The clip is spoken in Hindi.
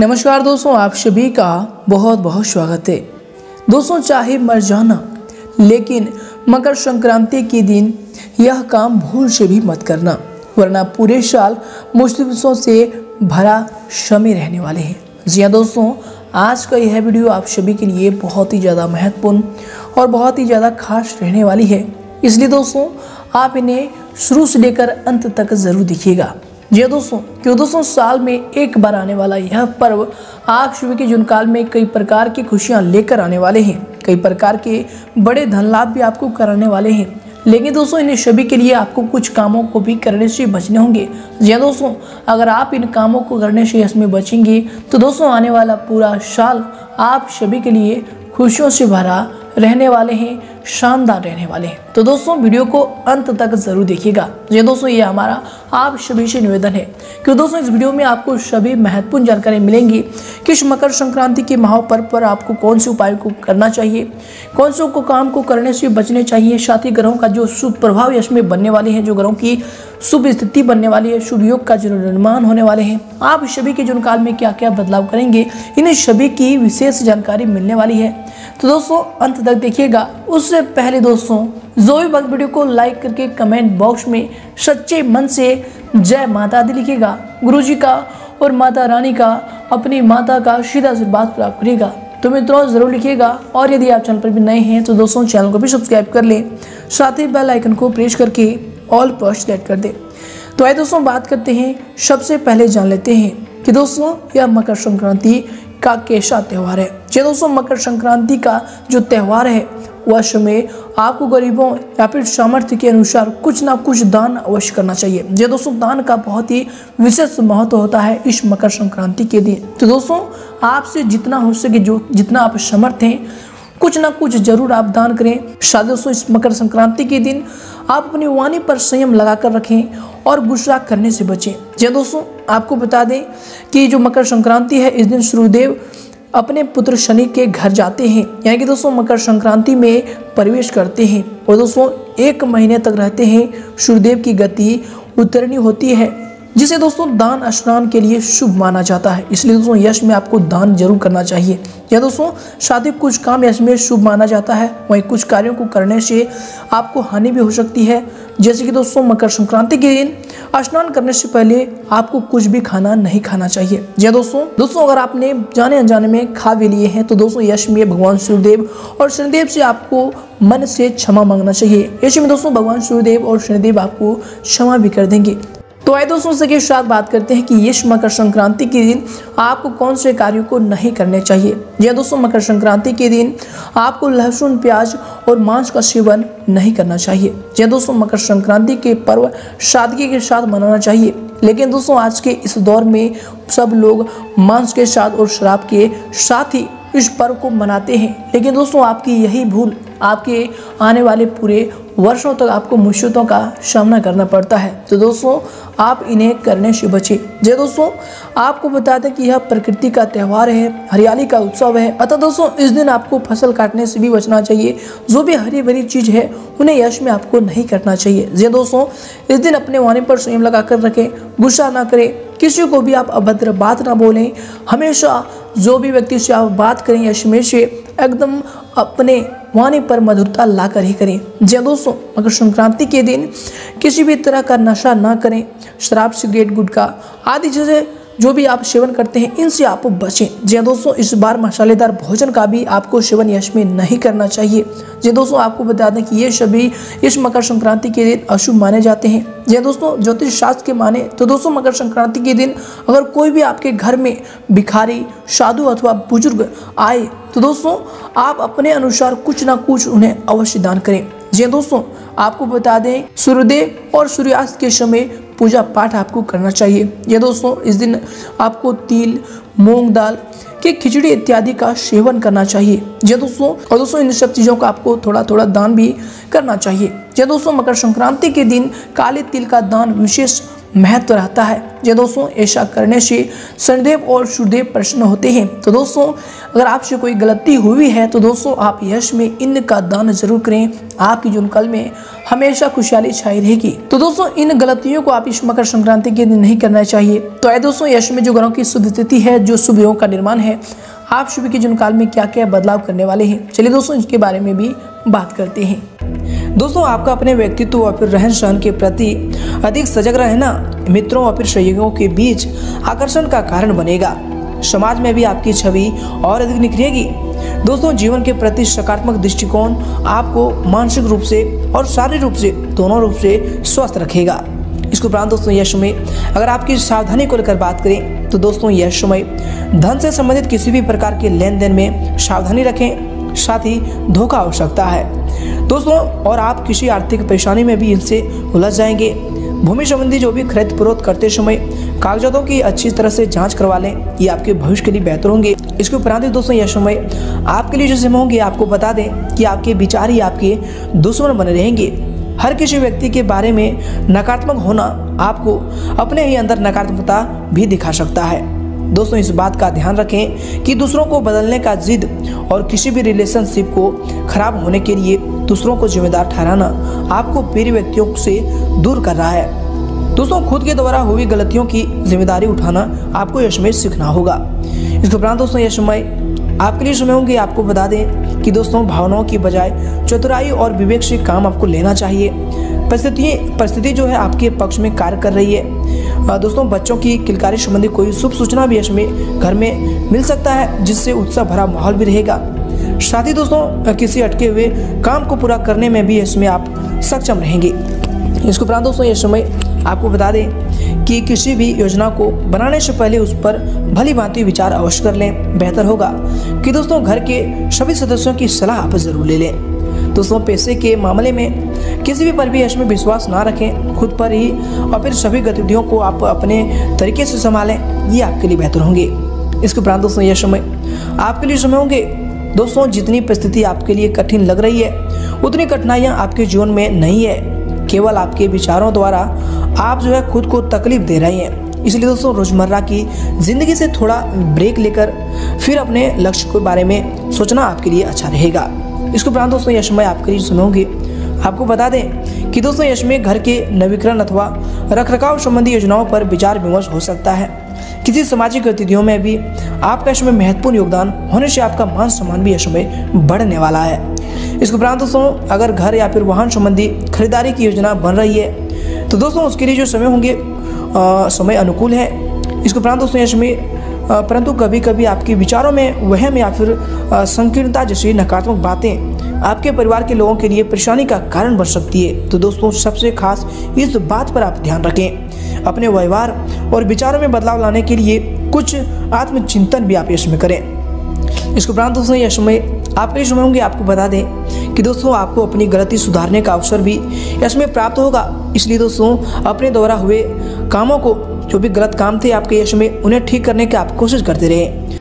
नमस्कार दोस्तों, आप सभी का बहुत बहुत स्वागत है। दोस्तों, चाहे मर जाना, लेकिन मकर संक्रांति के दिन यह काम भूल से भी मत करना, वरना पूरे साल मुश्किलों से भरा समय रहने वाले हैं। जी हाँ दोस्तों, आज का यह वीडियो आप सभी के लिए बहुत ही ज़्यादा महत्वपूर्ण और बहुत ही ज़्यादा खास रहने वाली है। इसलिए दोस्तों, आप इन्हें शुरू से लेकर अंत तक ज़रूर देखिएगा। जी दोस्तों क्यों दोस्तों साल में एक बार आने वाला यह पर्व आप शुभ के जुन काल में कई प्रकार की खुशियाँ लेकर आने वाले हैं। कई प्रकार के बड़े धन लाभ भी आपको कराने वाले हैं। लेकिन दोस्तों, इन सभी के लिए आपको कुछ कामों को भी करने से बचने होंगे। जी दोस्तों अगर आप इन कामों को करने से इसमें बचेंगे तो दोस्तों, आने वाला पूरा साल आप सभी के लिए खुशियों से भरा रहने वाले हैं, शानदार रहने वाले हैं। तो दोस्तों, वीडियो को अंत तक ज़रूर देखिएगा। ये दोस्तों, ये हमारा आप सभी से निवेदन है क्योंकि दोस्तों, इस वीडियो में आपको सभी महत्वपूर्ण जानकारी मिलेंगी कि मकर संक्रांति के महापर्व पर आपको कौन से उपाय को करना चाहिए कौन से को काम को करने से बचने चाहिए, साथ ही ग्रहों का जो शुभ प्रभाव इसमें बनने वाले हैं, जो ग्रहों की शुभ स्थिति बनने वाली है, शुभ योग का जो निर्माण होने वाले हैं, आप सभी के जुन काल में क्या क्या बदलाव करेंगे, इन्हें सभी की विशेष जानकारी मिलने वाली है। तो दोस्तों, अंत तक देखिएगा। उससे पहले दोस्तों जो भी वक्त वीडियो को लाइक करके कमेंट बॉक्स में सच्चे मन से जय माता दी लिखिएगा। गुरु जी का और माता रानी का, अपनी माता का सीधा आशीर्वाद प्राप्त करेगा तो मित्रों, ज़रूर लिखिएगा। और यदि आप चैनल पर भी नए हैं तो दोस्तों, चैनल को भी सब्सक्राइब कर लें। साथ ही बेल आइकन को प्रेस करके ऑल पर सेलेक्ट कर दें। तो आइए दोस्तों, बात करते हैं। सबसे पहले जान लेते हैं कि दोस्तों, यह मकर संक्रांति का कैसा त्यौहार है। जी दोस्तों, मकर संक्रांति का जो त्यौहार है वह में आपको गरीबों या फिर सामर्थ्य के अनुसार कुछ ना कुछ दान अवश्य करना चाहिए। जी दोस्तों, दान का बहुत ही विशेष महत्व होता है इस मकर संक्रांति के दिन। तो दोस्तों, आपसे जितना हो सके जो, जितना आप समर्थ हैं, कुछ ना कुछ ज़रूर आप दान करें। शायद दोस्तों, इस मकर संक्रांति के दिन आप अपनी वाणी पर संयम लगा कर रखें और गुस्सा करने से बचें। जी दोस्तों आपको बता दें कि जो मकर संक्रांति है, इस दिन सूर्यदेव अपने पुत्र शनि के घर जाते हैं। यानी कि दोस्तों, मकर संक्रांति में प्रवेश करते हैं। और दोस्तों, एक महीने तक रहते हैं। सूर्यदेव की गति उतरनी होती है। जिसे दोस्तों दान स्नान के लिए शुभ माना जाता है। इसलिए दोस्तों, यश में आपको दान ज़रूर करना चाहिए। या दोस्तों, शादी कुछ काम यश में शुभ माना जाता है, वहीं कुछ कार्यों को करने से आपको हानि भी हो सकती है। जैसे कि दोस्तों, मकर संक्रांति के दिन स्नान करने से पहले आपको कुछ भी खाना नहीं खाना चाहिए। या दोस्तों दोस्तों, अगर आपने जाने अनजाने में खा भी लिए हैं तो दोस्तों, यश में भगवान सूर्यदेव और शनिदेव से आपको मन से क्षमा मांगना चाहिए। यश में दोस्तों, भगवान सूर्यदेव और शनिदेव आपको क्षमा भी कर देंगे। तो आए दोस्तों से के साथ बात करते हैं कि ये मकर संक्रांति के दिन आपको कौन से कार्यों को नहीं करने चाहिए। जी दोस्तों, मकर संक्रांति के दिन आपको लहसुन, प्याज और मांस का सेवन नहीं करना चाहिए। जी दोस्तों, मकर संक्रांति के पर्व सादगी के साथ मनाना चाहिए। लेकिन दोस्तों, आज के इस दौर में सब लोग मांस के साथ और शराब के साथ ही इस पर्व को मनाते हैं। लेकिन दोस्तों, आपकी यही भूल, आपके आने वाले पूरे वर्षों तक आपको मुश्किलों का सामना करना पड़ता है। तो दोस्तों, आप इन्हें करने से बचे। जय दोस्तों, आपको बता दें कि यह प्रकृति का त्यौहार है, हरियाली का उत्सव है। अतः दोस्तों, इस दिन आपको फ़सल काटने से भी बचना चाहिए। जो भी हरी भरी चीज़ है, उन्हें यश में आपको नहीं करना चाहिए। जय दोस्तों, इस दिन अपने वाणी पर स्वयं लगा कर रखें, गुस्सा ना करें। किसी को भी आप अभद्र बात ना बोलें। हमेशा जो भी व्यक्ति से आप बात करें या से, एकदम अपने वाणी पर मधुरता लाकर ही करें। जी दोस्तों, मकर संक्रांति के दिन किसी भी तरह का नशा ना करें। शराब, सिगरेट, गुटखा आदि चीज़ें जो भी आप सेवन करते हैं, इनसे आप बचें। जी हाँ दोस्तों, इस बार मसालेदार भोजन का भी आपको सेवन यश में नहीं करना चाहिए। जी दोस्तों, आपको बता दें कि ये सभी इस मकर संक्रांति के दिन अशुभ माने जाते हैं। जी हाँ दोस्तों, ज्योतिष शास्त्र के माने तो दोस्तों, मकर संक्रांति के दिन अगर कोई भी आपके घर में भिखारी, साधु अथवा बुज़ुर्ग आए तो दोस्तों, आप अपने अनुसार कुछ ना कुछ उन्हें अवश्य दान करें। जी हाँ दोस्तों, आपको बता दें, सूर्योदय और सूर्यास्त के समय पूजा पाठ आपको करना चाहिए। ये दोस्तों, इस दिन आपको तिल, मूंग दाल के खिचड़ी इत्यादि का सेवन करना चाहिए। ये दोस्तों, और दोस्तों, इन सब चीज़ों का आपको थोड़ा थोड़ा दान भी करना चाहिए। ये दोस्तों, मकर संक्रांति के दिन काले तिल का दान विशेष महत्व रहता है। ये दोस्तों, ऐसा करने से शनिदेव और सूर्यदेव प्रसन्न होते हैं। तो दोस्तों, अगर आपसे कोई गलती हुई है तो दोस्तों, आप यश में इन का दान ज़रूर करें। आपकी जो कल में हमेशा खुशहाली छाई रहेगी। तो दोस्तों, इन गलतियों को आप इस मकर संक्रांति के दिन नहीं करना चाहिए। तो आए दोस्तों, यश में जो ग्रहों की शुभ स्थिति है, जो शुभ योग का निर्माण है, आप शुभ के जुन काल में क्या क्या बदलाव करने वाले हैं? चलिए दोस्तों, इसके बारे में भी बात करते हैं। दोस्तों, आपका अपने व्यक्तित्व और फिर रहन सहन के प्रति अधिक सजग रहना मित्रों और फिर सहयोगियों के बीच आकर्षण का कारण बनेगा। समाज में भी आपकी छवि और अधिक निखरेगी। दोस्तों, जीवन के प्रति सकारात्मक दृष्टिकोण आपको मानसिक रूप से और शारीरिक रूप से, दोनों रूप से स्वस्थ रखेगा। इसके उपरांत दोस्तों, यह समय अगर आपकी सावधानी को लेकर बात करें तो दोस्तों, यह समय धन से संबंधित किसी भी प्रकार के लेन देन में सावधानी रखें। साथ ही धोखा हो सकता है। दोस्तों, और आप किसी आर्थिक परेशानी में भी इनसे उलझ जाएँगे। भूमि संबंधी जो भी खरीद फरोख्त करते समय कागजातों की अच्छी तरह से जाँच करवा लें, ये आपके भविष्य के लिए बेहतर होंगे। इसके उपरांत दोस्तों, यह समय आपके लिए जो जिम्मे होंगे आपको बता दें कि आपके विचार ही आपके दुश्मन बने रहेंगे। हर किसी व्यक्ति के बारे में नकारात्मक होना आपको अपने ही अंदर नकारात्मकता भी दिखा सकता है। दोस्तों, इस बात का ध्यान रखें कि दूसरों को बदलने का जिद और किसी भी रिलेशनशिप को खराब होने के लिए दूसरों को जिम्मेदार ठहराना आपको प्रिय व्यक्तियों से दूर कर रहा है। दोस्तों, खुद के द्वारा हुई गलतियों की ज़िम्मेदारी उठाना आपको यश में सीखना होगा। इसके उपरांत दोस्तों यह समय आपके लिए समय होंगे। आपको बता दें कि दोस्तों, भावनाओं की बजाय चतुराई और विवेक से काम आपको लेना चाहिए। परिस्थिति परिस्थिति जो है आपके पक्ष में कार्य कर रही है। दोस्तों, बच्चों की किलकारी संबंधी कोई शुभ सूचना भी इसमें घर में मिल सकता है, जिससे उत्साह भरा माहौल भी रहेगा। साथ ही दोस्तों किसी अटके हुए काम को पूरा करने में भी इसमें आप सक्षम रहेंगे। इसके उपरांत दोस्तों, ये समय आपको बता दें कि किसी भी योजना को बनाने से पहले उस पर भली भांति विचार अवश्य कर लें, बेहतर होगा। कि दोस्तों, घर के सभी सदस्यों की सलाह आप ज़रूर ले लें। दोस्तों पैसे के मामले में किसी भी परिवेश में विश्वास ना रखें, खुद पर ही और फिर सभी गतिविधियों को आप अपने तरीके से संभालें, ये आपके लिए बेहतर होंगे। इसके उपरांत दोस्तों यह समय आपके लिए समय होंगे। दोस्तों, जितनी परिस्थिति आपके लिए कठिन लग रही है, उतनी कठिनाइयाँ आपके जीवन में नहीं है। केवल आपके विचारों द्वारा आप जो है खुद को तकलीफ़ दे रहे हैं। इसलिए दोस्तों, रोज़मर्रा की ज़िंदगी से थोड़ा ब्रेक लेकर फिर अपने लक्ष्य के बारे में सोचना आपके लिए अच्छा रहेगा। इसके उपरांत दोस्तों यह आपके लिए सुनोगे। आपको बता दें कि दोस्तों, यश में घर के नवीकरण अथवा रखरखाव संबंधी योजनाओं पर विचार विमर्श हो सकता है। किसी सामाजिक गतिविधियों में भी आपका इसमें महत्वपूर्ण योगदान होने से आपका मान सम्मान भी इसमें बढ़ने वाला है। इसके उपरांत दोस्तों, अगर घर या फिर वाहन संबंधी खरीदारी की योजना बन रही है तो दोस्तों, उसके लिए जो समय होंगे समय अनुकूल है। इसके उपरांत दोस्तों इसमें परंतु कभी कभी आपके विचारों में वहम या फिर संकीर्णता जैसी नकारात्मक बातें आपके परिवार के लोगों के लिए परेशानी का कारण बन सकती है। तो दोस्तों, सबसे खास इस बात पर आप ध्यान रखें। अपने व्यवहार और विचारों में बदलाव लाने के लिए कुछ आत्मचिंतन भी आप इसमें करें। इसके उपरांत दोस्तों यह समय आपके समय होंगे, आपको बता दें कि दोस्तों, आपको अपनी गलती सुधारने का अवसर भी इसमें प्राप्त होगा। इसलिए दोस्तों, अपने द्वारा हुए कामों को, जो भी गलत काम थे आपके यश में, उन्हें ठीक करने की आप कोशिश करते रहे।